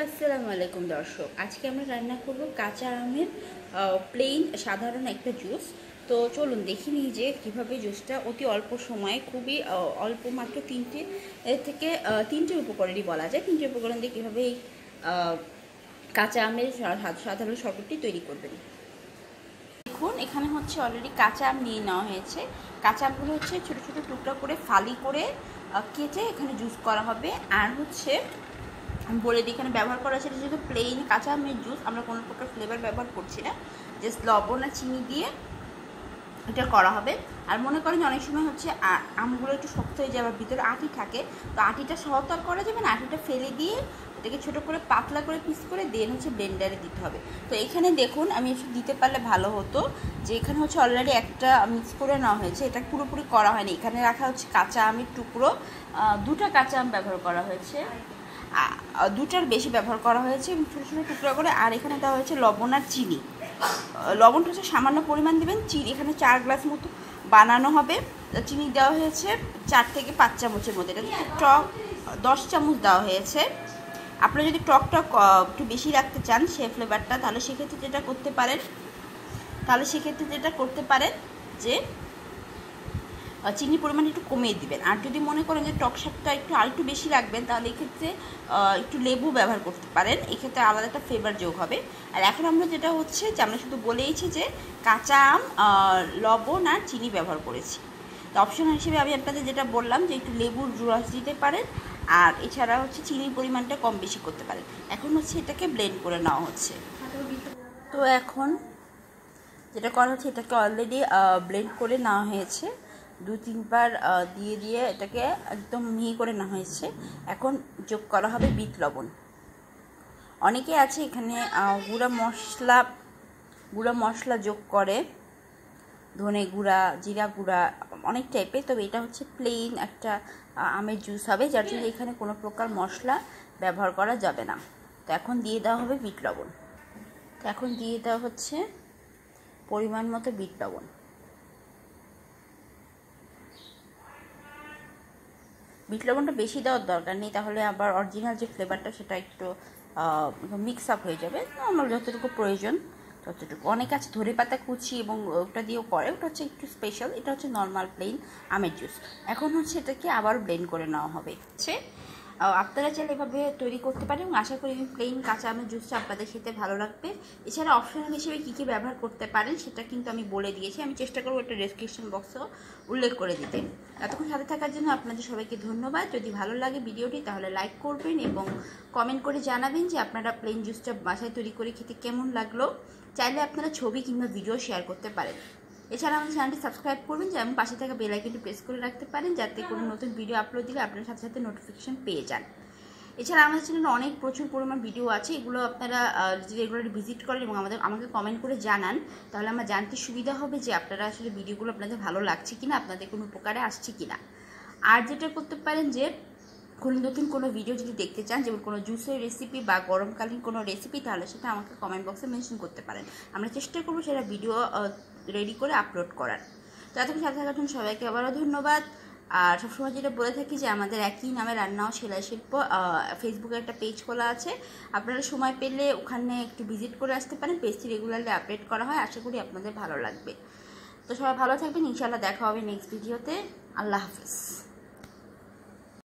আসসালামু আলাইকুম দর্শক। আজকে আমরা রান্না করব কাঁচা আমের প্লেন সাধারণ একটা জুস তো চলুন দেখি নিই যে কীভাবে জুসটা অতি অল্প সময়ে খুবই অল্প মাত্র তিনটে থেকে তিনটে উপকরণই বলা যায়। তিনটে উপকরণ দিয়ে কীভাবে এই কাঁচা আমের সাধারণ শরবতটি তৈরি করবেন। দেখুন, এখানে হচ্ছে অলরেডি কাঁচা আম নিয়ে নেওয়া হয়েছে। কাঁচা আমগুলো হচ্ছে ছোটো ছোটো টুকরা করে ফালি করে কেটে এখানে জুস করা হবে। আর হচ্ছে বলে দিই, এখানে ব্যবহার করা হচ্ছে যেহেতু প্লেন কাঁচা আমের জুস আমরা কোনো প্রকার ফ্লেভার ব্যবহার করছি না। জাস্ট লবণ আর চিনি দিয়ে এটা করা হবে। আর মনে করেন অনেক সময় হচ্ছে আমগুলো একটু শক্ত হয়ে যাবে ভিতরে আটি থাকে, তো আটিটা সহ তো আর করা যাবে না, আটিটা ফেলে দিয়ে এটাকে ছোট করে পাতলা করে পিস করে দেন হচ্ছে ব্লেন্ডারে দিতে হবে। তো এখানে দেখুন, আমি একটু দিতে পারলে ভালো হতো যে এখানে হচ্ছে অলরেডি একটা মিক্স করে নেওয়া হয়েছে, এটা পুরোপুরি করা হয়নি। এখানে রাখা হচ্ছে কাঁচা আমের টুকরো দুটা কাঁচা আম ব্যবহার করা হয়েছে। দুটার বেশি ব্যবহার করা হয়েছে, এবং ছোটো ছোটো টুকরা করে, আর এখানে দেওয়া হয়েছে লবণ আর চিনি। লবণটা হচ্ছে সামান্য পরিমাণ দেবেন, চিনি এখানে চার গ্লাস মতো বানানো হবে। চিনি দেওয়া হয়েছে চার থেকে পাঁচ চামচের মধ্যে। এটা টক, দশ চামচ দেওয়া হয়েছে। আপনারা যদি টক টক একটু বেশি রাখতে চান সে ফ্লেভারটা তাহলে সেক্ষেত্রে যেটা করতে পারেন, তাহলে সেক্ষেত্রে যেটা করতে পারেন যে চিনির পরিমাণ একটু কমিয়ে দিবেন। আর যদি মনে করেন যে টক স্বাদটা একটু আর একটু বেশি রাখবেন, তাহলে এক্ষেত্রে একটু লেবু ব্যবহার করতে পারেন। এক্ষেত্রে আলাদা একটা ফ্লেভার যোগ হবে। আর এখন আমরা যেটা হচ্ছে যে আমরা শুধু বলেইছি যে কাঁচা আম লবণ আর চিনি ব্যবহার করেছি। তো অপশন হিসেবে আমি আপনাদের যেটা বললাম যে একটু লেবুর রস দিতে পারেন, আর এছাড়া হচ্ছে চিনির পরিমাণটা কম বেশি করতে পারেন। এখন হচ্ছে এটাকে ব্লেন্ড করে নেওয়া হচ্ছে। তো এখন যেটা করা হচ্ছে, এটাকে অলরেডি ব্লেন্ড করে নেওয়া হয়েছে। দু তিনবার দিয়ে দিয়ে এটাকে একদম মিহি করে নেওয়া হয়েছে। এখন যোগ করা হবে বিট লবণ। অনেকে আছে এখানে গুঁড়া মশলা গুঁড়া মশলা যোগ করে। ধনে গুঁড়া, জিরা গুঁড়া, অনেক টাইপের তবে এটা হচ্ছে প্লেন একটা আমের জুস হবে, যার জন্য এখানে কোনো প্রকার মশলা ব্যবহার করা যাবে না। তো এখন দিয়ে দেওয়া হবে বিট লবণ। তো এখন দিয়ে দেওয়া হচ্ছে পরিমাণ মতো বিট লবণ। বিট লবণটা বেশি দেওয়ার দরকার নেই, তাহলে আবার অরিজিনাল যে ফ্লেভারটা সেটা একটু মিক্স আপ হয়ে যাবে। আমার যতটুকু প্রয়োজন, ততটুকু। অনেক আছে ধরে পাতা কুচি এবং ওটা দিয়েও করে, ওটা হচ্ছে একটু স্পেশাল এটা হচ্ছে নর্মাল প্লেন আমের জুস এখন হচ্ছে এটাকে আবার ব্লেন্ড করে নেওয়া হবে। হচ্ছে আপনারা চাইলে এভাবে তৈরি করতে পারেন এবং আশা করি প্লেন কাঁচা আমের জুসটা আপনাদের খেতে ভালো লাগবে। এছাড়া অপশনাল হিসেবে কী কী ব্যবহার করতে পারেন সেটা কিন্তু আমি বলে দিয়েছি। আমি চেষ্টা করব একটা ডেসক্রিপশন বক্সও উল্লেখ করে দিতে। এতক্ষণ সাথে থাকার জন্য আপনাদের সবাইকে ধন্যবাদ। যদি ভালো লাগে ভিডিওটি তাহলে লাইক করবেন এবং কমেন্ট করে জানাবেন যে আপনারা প্লেন জুসটা বাসায় তৈরি করে খেতে কেমন লাগল। চাইলে আপনারা ছবি কিংবা ভিডিও শেয়ার করতে পারেন। এছাড়া আমাদের চ্যানেলটি সাবস্ক্রাইব করবেন যেমন পাশে থাকা বেল আইকনটি প্রেস করে রাখতে পারেন যাতে কোনো নতুন ভিডিও আপলোড দিলে আপনার সাথে সাথে নোটিফিকেশন পেয়ে যান। এছাড়া আমাদের চ্যানেলে অনেক প্রচুর পরিমাণ ভিডিও আছে এগুলো আপনারা যদি রেগুলার ভিজিট করেন এবং আমাদের আমাকে কমেন্ট করে জানান তাহলে আমার জানতে সুবিধা হবে যে আপনারা আসলে ভিডিওগুলো আপনাদের ভালো লাগছে কিনা আপনাদের কোনো উপকারে আসছে কিনা। আর যেটা করতে পারেন যে নতুন কোনো ভিডিও যদি দেখতে চান, যেমন কোনো জুসের রেসিপি বা গরমকালীন কোনো রেসিপি তাহলে সেটা আমাকে কমেন্ট বক্সে মেনশন করতে পারেন। আমরা চেষ্টা করব সেটা ভিডিও রেডি করে আপলোড করার। তো এতক্ষণ সাথে থাকার সবাইকে আবারও ধন্যবাদ। আর সবসময় যেটা বলে থাকি যে, আমাদের একই নামে রান্না ও সেলাই শিল্প ফেসবুকে একটা পেজ খোলা আছে। আপনারা সময় পেলে ওখানে একটু ভিজিট করে আসতে পারেন। পেজটি রেগুলারলি আপডেট করা হয়। আশা করি আপনাদের ভালো লাগবে। তো সবাই ভালো থাকবেন। ইনশাআল্লাহ দেখা হবে নেক্সট ভিডিওতে আল্লাহ হাফিজ।